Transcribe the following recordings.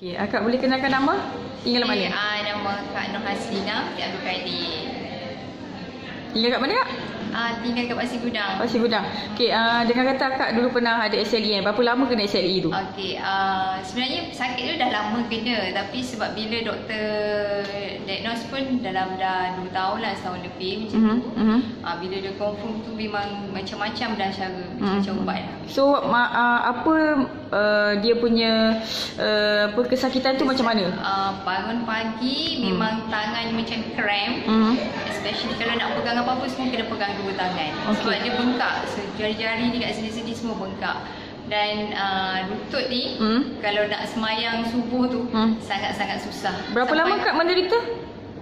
Okay, akak boleh kenalkan nama? Tinggal Okay, mana? uh, nama Kak Nur Haslina di Abdul Kadir. Tinggal kat mana kak? Uh, tinggal kat Pasir Gudang. Pasir Gudang. Okay, uh, dengan kata akak dulu pernah ada SLE kan? Berapa lama kena SLE tu? Okey, uh, sebenarnya sakit tu dah lama kena tapi sebab bila doktor diagnose pun dalam dah 2 tahun lah, setahun lebih macam Mhm, tu. mhm. Uh, bila dia confirm tu memang macam-macam dah cara Mhm. macam-macam ubat lah. So, ma- uh, apa uh, dia punya uh, apa kesakitan tu macam mana? Uh, bangun pagi Hmm. memang tangan macam cramp. Hmm. Especially kalau nak pegang apa-apa semua kena pegang dua tangan. Okey. Sebab dia bengkak. So, jari-jari ni kat sini-sini semua bengkak. Dan uh, lutut ni Hmm. kalau nak semayang subuh tu Hmm. sangat-sangat susah. Berapa lama kak menderita?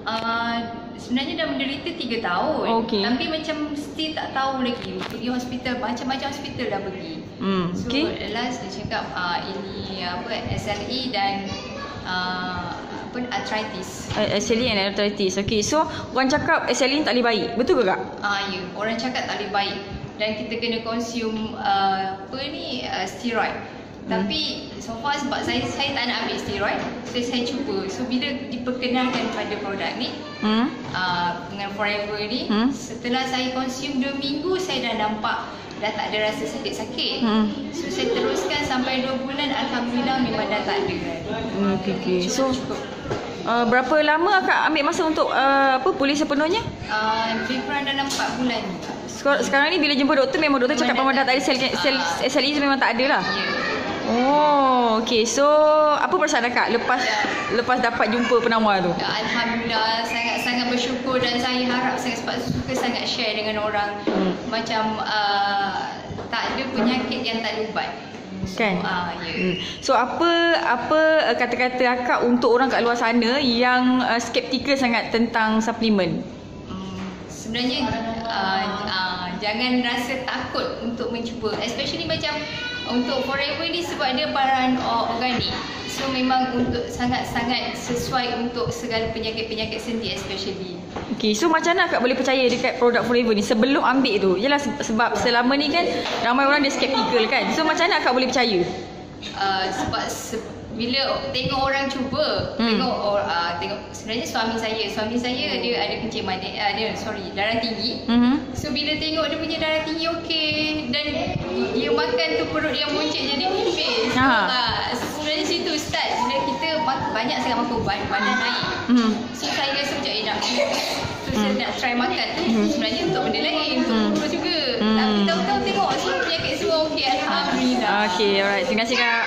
Uh, sebenarnya dah menderita 3 tahun. Okey. Tapi macam still tak tahu lagi. Pergi hospital, macam-macam hospital dah pergi. Hmm. So Okay. last dia cakap uh, ini apa SLE dan uh, arthritis. Uh, SLE and arthritis. Okay, so orang cakap SLE ni tak boleh baik. Betul ke kak? Ah ya, orang cakap tak boleh baik dan kita kena consume uh, apa ni uh, steroid. Hmm. Tapi so far sebab saya saya tak nak ambil steroid, so saya cuba. So bila diperkenalkan pada produk ni Hmm. uh, dengan Forever ni, Hmm. setelah saya consume 2 minggu saya dah nampak dah tak ada rasa sakit-sakit. Hmm. So saya teruskan sampai 2 bulan alhamdulillah memang dah tak ada. Hmm, Okay, okay. Cukup, So, cukup. uh, berapa lama akak ambil masa untuk uh, apa pulih sepenuhnya? Uh, lebih kurang dalam 4 bulan. Sekarang, sekarang ni bila jumpa doktor memang doktor cakap memang dah tak ada sel, sel, SLE tu memang tak ada lah. Ya. Oh, okay. So, apa perasaan akak lepas lepas dapat jumpa penawar tu? Alhamdulillah sangat-sangat bersyukur dan saya harap sangat sebab suka sangat share dengan orang Hmm. macam uh, tak ada penyakit yang tak ada ubat. Kan? Ah ya. Hmm. So apa apa uh, kata-kata akak untuk orang kat luar sana yang uh, skeptikal sangat tentang suplemen? Hmm, sebenarnya uh, uh, jangan rasa takut untuk mencuba especially macam untuk forever ni sebab dia bahan organik. So memang untuk sangat-sangat sesuai untuk segala penyakit-penyakit sendi especially. Okay, so macam mana akak boleh percaya dekat produk Forever ni sebelum ambil tu? Yalah se- sebab selama ni kan ramai orang dia skeptikal kan. So macam mana akak boleh percaya? uh, sebab se- bila tengok orang cuba Hmm. hmm. tengok or, uh, tengok sebenarnya suami saya suami saya dia ada kenciman dia, uh, dia sorry darah tinggi Mhm. So bila tengok dia punya darah tinggi okey dan dia makan tu perut dia moncek jadi nipis Ha. uh, sebenarnya situ start bila kita banyak sangat makan ubat badan naik Mhm. so saya rasa macam eh nak so saya Hmm. nak try makan tu sebenarnya untuk benda lain untuk Hmm. kurus juga Hmm. tapi tahu-tahu tengok semua penyakit semua okey alhamdulillah Okay, alright. Terima kasih kak.